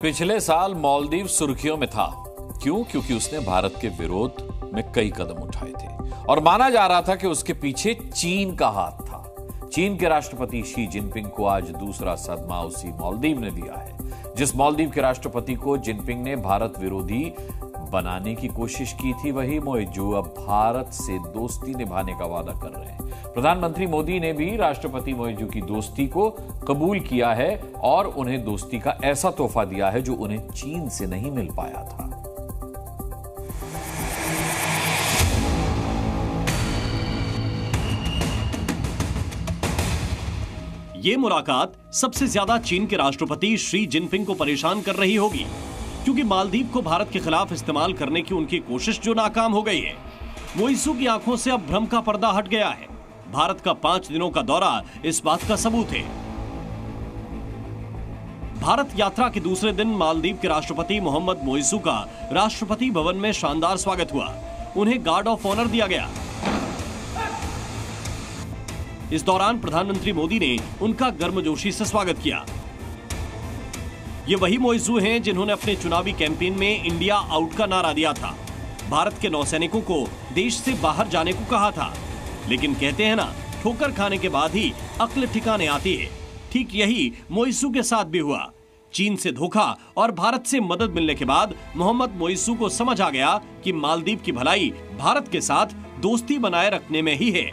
पिछले साल मालदीव सुर्खियों में था। क्यों? क्योंकि उसने भारत के विरोध में कई कदम उठाए थे। और माना जा रहा था कि उसके पीछे चीन का हाथ था। चीन के राष्ट्रपति शी जिनपिंग को आज दूसरा सदमा उसी मालदीव ने दिया है। जिस मालदीव के राष्ट्रपति को जिनपिंग ने भारत विरोधी बनाने की कोशिश की थी वही मोइजू अब भारत से दोस्ती निभाने का वादा कर रहे हैं। प्रधानमंत्री मोदी ने भी राष्ट्रपति मोइजू की दोस्ती को कबूल किया है और उन्हें दोस्ती का ऐसा तोहफा दिया है जो उन्हें चीन से नहीं मिल पाया था। ये मुलाकात सबसे ज़्यादा चीन के राष्ट्रपति शी जिनपिंग को परेशान कर रही होगी। क्योंकि मालदीव को भारत के खिलाफ इस्तेमाल करने की उनकी कोशिश जो नाकाम हो गई है। वो मोइसू की आँखों से अब भ्रम का पर्दा हट गया है। भारत का पाँच दिनों का दौरा इस बात का सबूत है। भारत यात्रा के दूसरे दिन मालदीव के राष्ट्रपति मोहम्मद मोइसू का राष्ट्रपति भवन में शानदार स्वागत हुआ। उन्हें गार्ड ऑफ़ ऑनर दिया गया। इस दौरान प्रधानमंत्री मोदी ने उनका गर्मजोशी से स्वागत किया। ये वही मोइजू हैं जिन्होंने अपने चुनावी कैंपेन में इंडिया आउट का नारा दिया था। भारत के नौसैनिकों को देश से बाहर जाने को कहा था। लेकिन कहते हैं ना, ठोकर खाने के बाद ही अक्ल ठिकाने आती है। ठीक यही मोइसू के साथ भी हुआ। चीन से धोखा और भारत से मदद मिलने के बाद मोहम्मद मोइसू को समझ आ गया कि मालदीव की भलाई भारत के साथ दोस्ती बनाए रखने में ही है।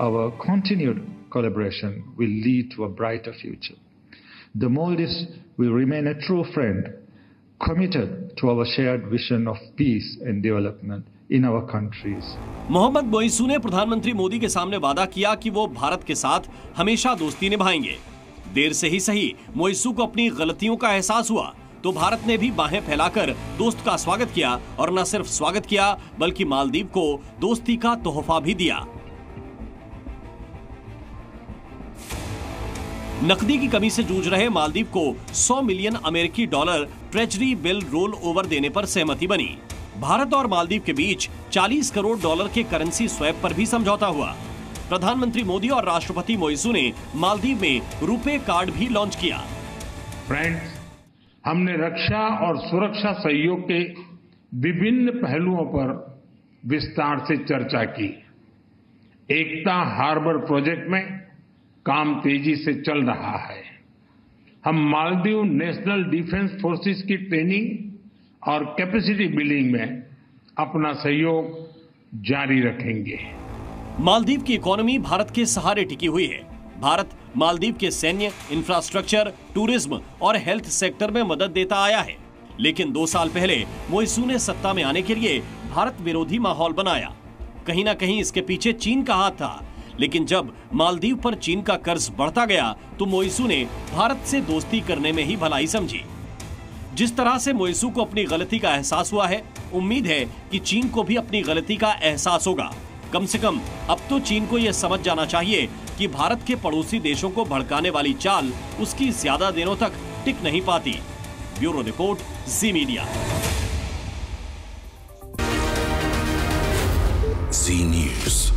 Our continued collaboration will lead to a brighter future. The Maldives will remain a true friend, committed to our shared vision of peace and development in our countries. Mohammad Muizzu ने प्रधानमंत्री मोदी के सामने वादा किया कि वो भारत के साथ हमेशा दोस्ती निभाएँगे देर से ही सही मोइसू को अपनी गलतियों का एहसास हुआ तो भारत ने भी बाहें फैलाकर दोस्त का स्वागत किया और न सिर्फ़ स्वागत किया बल्कि मालदीव को दोस्ती का तोहफा भी दिया नकदी की कमी से जूझ रहे मालदीव को 100 मिलियन अमेरिकी dollar treasury bill roll over देने पर सहमति बनी। भारत और मालदीव के बीच 40 करोड़ डॉलर के करेंसी स्वैप पर भी समझौता हुआ। प्रधानमंत्री मोदी और राष्ट्रपति मोइसू ने मालदीव में रुपे कार्ड भी लॉन्च किया। फ्रेंड्स, हमने रक्षा और सुरक्षा सहयोग के विभिन्न पहलुओं पर विस्तार से चर्चा की। एकता हार्बर प्रोजेक्ट में काम तेज़ी से चल रहा है। हम मालदीव नेशनल डिफेंस फोर्सेस की ट्रेनिंग और कैपेसिटी बिल्डिंग में अपना सहयोग जारी रखेंगे। मालदीव की इकोनॉमी भारत के सहारे टिकी हुई है। भारत मालदीव के सैन्य इंफ्रास्ट्रक्चर टूरिज़्म और हेल्थ सेक्टर में मदद देता आया है। लेकिन दो साल पहले मोइसू ने सत्ता में आने के लिए भारत विरोधी माहौल बनाया। कहीं ना कहीं इसके पीछे चीन का हाथ था। लेकिन जब मालदीव पर चीन का कर्ज बढ़ता गया तो मोइसू ने भारत से दोस्ती करने में ही भलाई समझी। जिस तरह से मोइसू को अपनी गलती का एहसास हुआ है, उम्मीद है कि चीन को भी अपनी गलती का एहसास होगा। कम से कम, अब तो चीन को यह समझ जाना चाहिए कि भारत के पड़ोसी देशों को भड़काने वाली चाल उसकी ज़्यादा दिनों तक टिक नहीं पाती। Bureau report, Zee Media. Zee News.